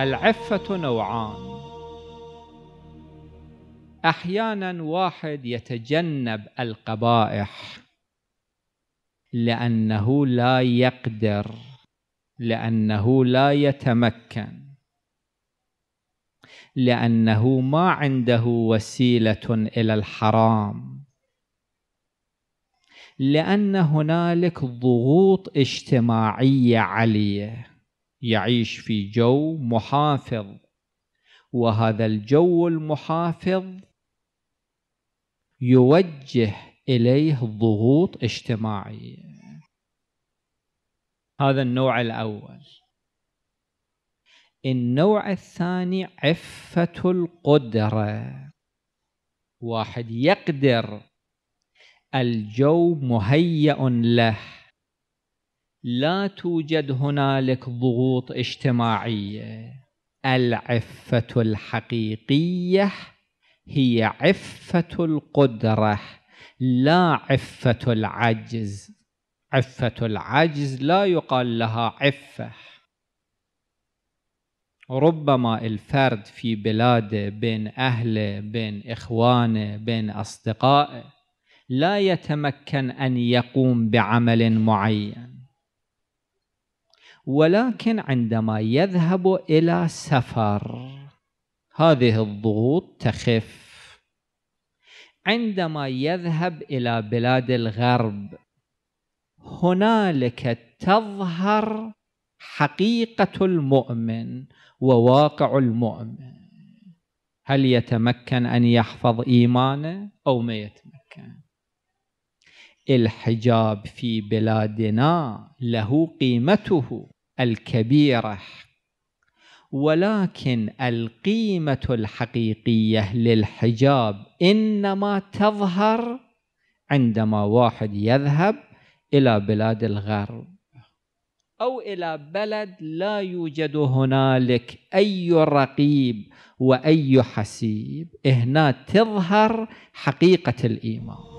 العفة نوعان. أحيانا واحد يتجنب القبائح لأنه لا يقدر لأنه لا يتمكن لأنه ما عنده وسيلة إلى الحرام لأن هنالك ضغوط اجتماعية عاليه يعيش في جو محافظ. وهذا الجو المحافظ يوجه إليه ضغوط اجتماعيه هذا النوع الأول. النوع الثاني عفة القدرة. واحد يقدر. الجو مهيأ له. لا توجد هنالك ضغوط اجتماعية. العفة الحقيقية هي عفة القدرة لا عفة العجز. عفة العجز لا يقال لها عفة. ربما الفرد في بلاده بين أهله بين إخوانه بين أصدقائه لا يتمكن أن يقوم بعمل معين. ولكن عندما يذهب إلى سفر هذه الضغوط تخف. عندما يذهب إلى بلاد الغرب هنالك تظهر حقيقة المؤمن وواقع المؤمن. هل يتمكن أن يحفظ إيمانه أو ما يتمكن؟ الحجاب في بلادنا له قيمته. الكبيرة. ولكن القيمة الحقيقية للحجاب إنما تظهر عندما واحد يذهب إلى بلاد الغرب أو إلى بلد لا يوجد هنالك أي رقيب وأي حسيب. هنا تظهر حقيقة الإيمان.